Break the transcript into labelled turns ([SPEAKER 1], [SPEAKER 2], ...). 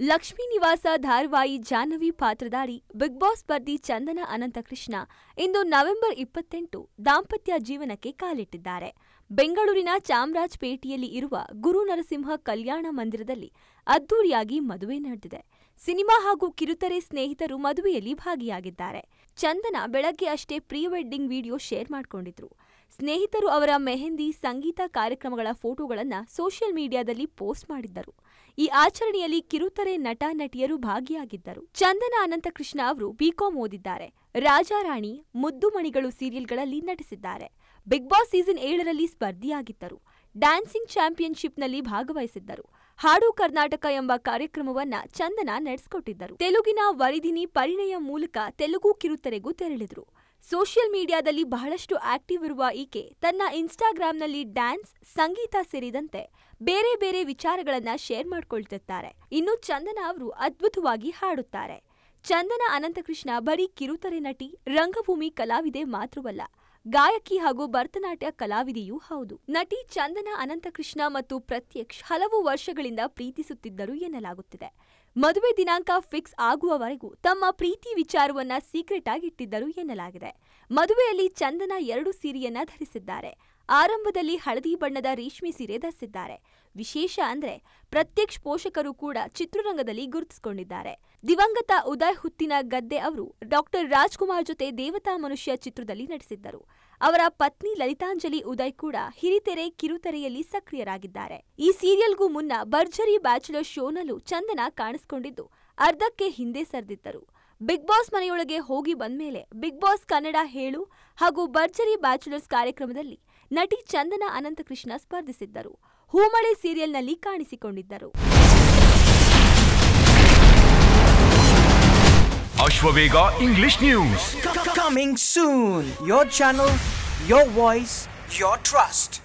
[SPEAKER 1] ಲಕ್ಷ್ಮೀ ನಿವಾಸ ಧಾರವಾಯಿ ಜಾಹ್ನವಿ ಪಾತ್ರಧಾರಿ big boss ಸ್ಪರ್ಧಿ ಚಂದನ ಅನಂತಕೃಷ್ಣ ಇಂದು ನವೆಂಬರ್ ಇಪ್ಪತ್ತೆಂಟು ದಾಂಪತ್ಯ ಜೀವನಕ್ಕೆ ಕಾಲಿಟ್ಟಿದ್ದಾರೆ. ಬೆಂಗಳೂರಿನ ಚಾಮರಾಜಪೇಟೆಯಲ್ಲಿ ಇರುವ ಗುರು ನರಸಿಂಹ ಕಲ್ಯಾಣ ಮಂದಿರದಲ್ಲಿ ಅದ್ದೂರಿಯಾಗಿ ಮದುವೆ ನಡೆದಿದೆ. ಸಿನಿಮಾ ಹಾಗೂ ಕಿರುತೆರೆ ಸ್ನೇಹಿತರು ಮದುವೆಯಲ್ಲಿ ಭಾಗಿಯಾಗಿದ್ದಾರೆ. ಚಂದನ ಬೆಳಗ್ಗೆ ಅಷ್ಟೇ ಪ್ರೀ ವೆಡ್ಡಿಂಗ್ ವಿಡಿಯೋ ಶೇರ್ ಮಾಡಿಕೊಂಡಿದ್ರು. ಸ್ನೇಹಿತರು ಅವರ ಮೆಹಂದಿ, ಸಂಗೀತ ಕಾರ್ಯಕ್ರಮಗಳ ಫೋಟೋಗಳನ್ನು ಸೋಷಿಯಲ್ ಮೀಡಿಯಾದಲ್ಲಿ ಪೋಸ್ಟ್ ಮಾಡಿದ್ದರು. ಈ ಆಚರಣೆಯಲ್ಲಿ ಕಿರುತೆರೆ ನಟ ನಟಿಯರು ಭಾಗಿಯಾಗಿದ್ದರು. ಚಂದನ ಅನಂತಕೃಷ್ಣ ಅವರು ಬಿಕಾಂ ಓದಿದ್ದಾರೆ. ರಾಜಾರಾಣಿ ಮುದ್ದುಮಣಿಗಳು ಸೀರಿಯಲ್ಗಳಲ್ಲಿ ನಟಿಸಿದ್ದಾರೆ. ಬಿಗ್ ಬಾಸ್ ಸೀಸನ್ ಏಳರಲ್ಲಿ ಸ್ಪರ್ಧಿಯಾಗಿದ್ದರು. ಡ್ಯಾನ್ಸಿಂಗ್ ಚಾಂಪಿಯನ್ಶಿಪ್ನಲ್ಲಿ ಭಾಗವಹಿಸಿದ್ದರು. ಹಾಡು ಕರ್ನಾಟಕ ಎಂಬ ಕಾರ್ಯಕ್ರಮವನ್ನ ಚಂದನ ನಡೆಸಿಕೊಟ್ಟಿದ್ದರು. ತೆಲುಗಿನ ವರಿಧಿನಿ ಪರಿಣಯ ಮೂಲಕ ತೆಲುಗು ಕಿರುತೆರೆಗೂ ತೆರಳಿದ್ರು. ಸೋಷಿಯಲ್ ಮೀಡಿಯಾದಲ್ಲಿ ಬಹಳಷ್ಟು ಆಕ್ಟಿವ್ ಇರುವ ಈಕೆ ತನ್ನ ಇನ್ಸ್ಟಾಗ್ರಾಂನಲ್ಲಿ ಡ್ಯಾನ್ಸ್, ಸಂಗೀತ ಸೇರಿದಂತೆ ಬೇರೆ ಬೇರೆ ವಿಚಾರಗಳನ್ನು ಶೇರ್ ಮಾಡಿಕೊಳ್ತಿರ್ತಾರೆ. ಇನ್ನು ಚಂದನ ಅವರು ಅದ್ಭುತವಾಗಿ ಹಾಡುತ್ತಾರೆ. ಚಂದನ ಅನಂತಕೃಷ್ಣ ಬರೀ ಕಿರುತೆರೆ ನಟಿ, ರಂಗಭೂಮಿ ಕಲಾವಿದೆ ಮಾತ್ರವಲ್ಲ ಗಾಯಕಿ ಹಾಗೂ ಭರತನಾಟ್ಯ ಕಲಾವಿದೆಯೂ ಹೌದು. ನಟಿ ಚಂದನ ಅನಂತಕೃಷ್ಣ ಮತ್ತು ಪ್ರತ್ಯಕ್ಷ್ ಹಲವು ವರ್ಷಗಳಿಂದ ಪ್ರೀತಿಸುತ್ತಿದ್ದರು ಎನ್ನಲಾಗುತ್ತಿದೆ. ಮದುವೆ ದಿನಾಂಕ ಫಿಕ್ಸ್ ಆಗುವವರೆಗೂ ತಮ್ಮ ಪ್ರೀತಿ ವಿಚಾರವನ್ನ ಸೀಕ್ರೆಟ್ ಆಗಿ ಇಟ್ಟಿದ್ದರು ಎನ್ನಲಾಗಿದೆ. ಮದುವೆಯಲ್ಲಿ ಚಂದನ ಎರಡು ಸೀರೆಯನ್ನ ಧರಿಸಿದ್ದಾರೆ. ಆರಂಭದಲ್ಲಿ ಹಳದಿ ಬಣ್ಣದ ರೇಷ್ಮೆ ಸೀರೆ ಧರಿಸಿದ್ದಾರೆ. ವಿಶೇಷ ಅಂದ್ರೆ ಪ್ರತ್ಯಕ್ಷ ಪೋಷಕರು ಕೂಡ ಚಿತ್ರರಂಗದಲ್ಲಿ ಗುರುತಿಸಿಕೊಂಡಿದ್ದಾರೆ. ದಿವಂಗತ ಉದಯ್ ಹುತ್ತಿನ ಗದ್ದೆ ಅವರು ಡಾಕ್ಟರ್ ರಾಜ್ಕುಮಾರ್ ಜೊತೆ ದೇವತಾ ಮನುಷ್ಯ ಚಿತ್ರದಲ್ಲಿ ನಟಿಸಿದ್ದರು. ಅವರ ಪತ್ನಿ ಲಲಿತಾಂಜಲಿ ಉದಯ್ ಕೂಡ ಹಿರಿತೆರೆ ಕಿರುತೆರೆಯಲ್ಲಿ ಸಕ್ರಿಯರಾಗಿದ್ದಾರೆ. ಈ ಸೀರಿಯಲ್ಗೂ ಮುನ್ನ ಭರ್ಜರಿ ಬ್ಯಾಚುಲರ್ ಶೋನಲ್ಲೂ ಚಂದನ ಕಾಣಿಸಿಕೊಂಡಿದ್ದು, ಅರ್ಧಕ್ಕೆ ಹಿಂದೆ ಸರಿದಿದ್ದರು. ಬಿಗ್ ಬಾಸ್ ಮನೆಯೊಳಗೆ ಹೋಗಿ ಬಂದ್ಮೇಲೆ ಬಿಗ್ ಬಾಸ್ ಕನ್ನಡ ಹೇಳು ಹಾಗೂ ಭರ್ಜರಿ ಬ್ಯಾಚುಲರ್ಸ್ ಕಾರ್ಯಕ್ರಮದಲ್ಲಿ ನಟಿ ಚಂದನ Ananthakrishna ಸ್ಪರ್ಧಿಸಿದ್ದರು. Hoomale ಸೀರಿಯಲ್ನಲ್ಲಿ ಕಾಣಿಸಿಕೊಂಡಿದ್ದರು.
[SPEAKER 2] Ashwavega English News.
[SPEAKER 3] Coming soon. Your channel, your voice, your trust.